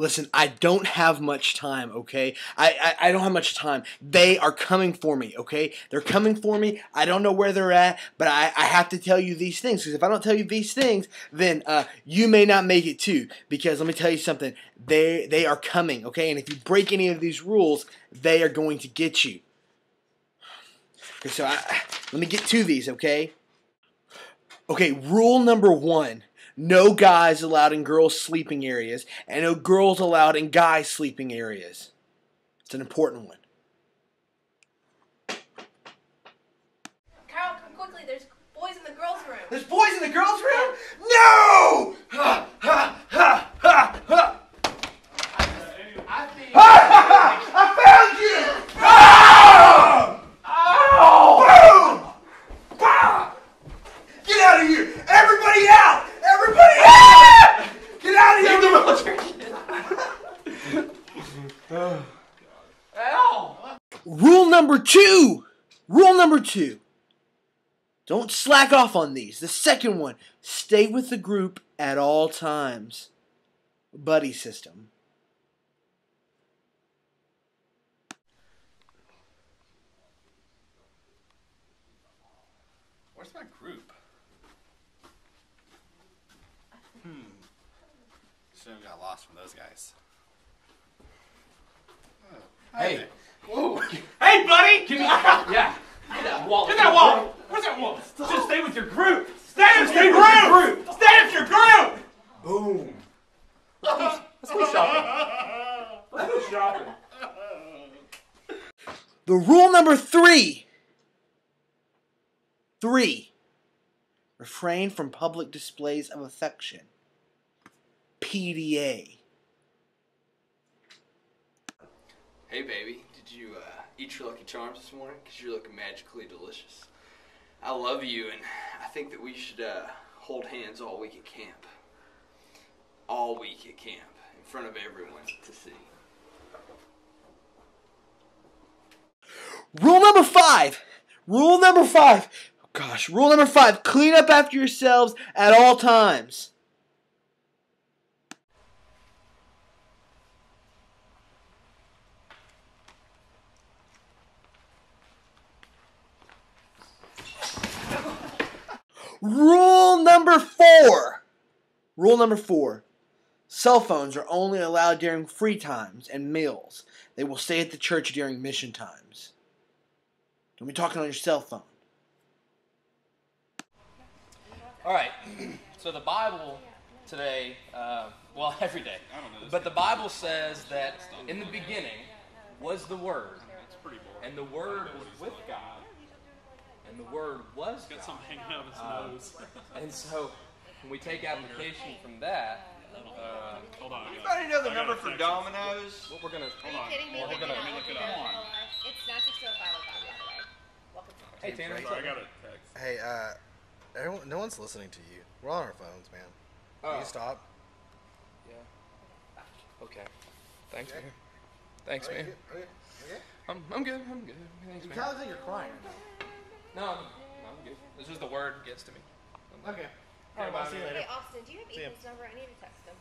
Listen, I don't have much time, okay? I, I, I don't have much time. They are coming for me, okay? They're coming for me. I don't know where they're at, but I, I have to tell you these things because if I don't tell you these things, then uh, you may not make it too. Because let me tell you something, they they are coming, okay? And if you break any of these rules, they are going to get you. Okay, so I, let me get to these, okay? Okay, rule number one no guys allowed in girls' sleeping areas, and no girls allowed in guys' sleeping areas. It's an important one. Carol, come quickly. There's boys in the girls' room. There's boys in the girls' room? No! Ha, ha, ha, ha, ha. I found you! Ah! Ow! Boom! Bah! Get out of here! Everybody out! Everybody out! Get out of here! Rule number two. Rule number two. Don't slack off on these. The second one, stay with the group at all times. Buddy system. Where's my group? Hmm. Should have got lost from those guys. Hey. Whoa. Hey, buddy! Give me. yeah. Get that wallet. Get that wallet. Where's that wallet? Just stay with your group. Stay with your group. Stay with your group. Boom. Let's go shopping. Let's go shopping. The rule number three. Three. Refrain from public displays of affection. PDA. Hey, baby, did you uh, eat your Lucky Charms this morning? Because you're looking magically delicious. I love you, and I think that we should uh, hold hands all week at camp. All week at camp, in front of everyone to see. Rule number five. Rule number five. Gosh, rule number five. Clean up after yourselves at all times. Rule number four. Rule number four. Cell phones are only allowed during free times and meals. They will stay at the church during mission times. Don't be talking on your cell phone. All right. So the Bible today, uh, well, every day, but the Bible says that in the beginning was the Word, and the Word was with God, and the Word was Got God. something hanging out of his Um, nose. And so, when we take application from that, uh, Hold on. I got- Anybody know the I number for text. Domino's? what we're gonna. Hold Are you kidding me? Well, Look we're it gonna- up. let me look it up. it up. It's 96005 by the way. Welcome to Hey, Tanner. Sorry, I got a text. Hey, uh, everyone, no one's listening to you. We're on our phones, man. Can Oh, you stop? yeah. Okay. Thanks, man. Thanks, man. Okay. Okay. I'm, I'm good. I'm good. Thanks, You man. kind of you're crying. No, I'm, I'm good. This is the word gets to me. Okay. All right, I'll see you later. Hey. Austin, do you have See ya. Ethan's number? I need to text him.